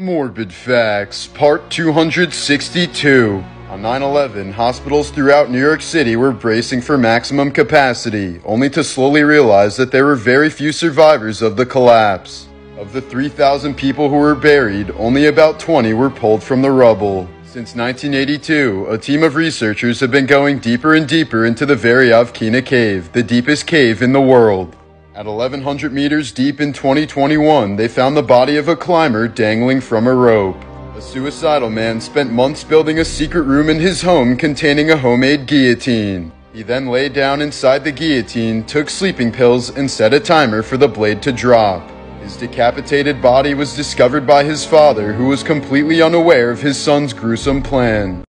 Morbid Facts, Part 262. On 9 11, hospitals throughout New York City were bracing for maximum capacity, only to slowly realize that there were very few survivors of the collapse. Of the 3,000 people who were buried, only about 20 were pulled from the rubble. Since 1982, a team of researchers have been going deeper and deeper into the Veryovkina Cave, the deepest cave in the world. At 1100 meters deep in 2021, they found the body of a climber dangling from a rope. A suicidal man spent months building a secret room in his home containing a homemade guillotine. He then lay down inside the guillotine, took sleeping pills, and set a timer for the blade to drop. His decapitated body was discovered by his father, who was completely unaware of his son's gruesome plan.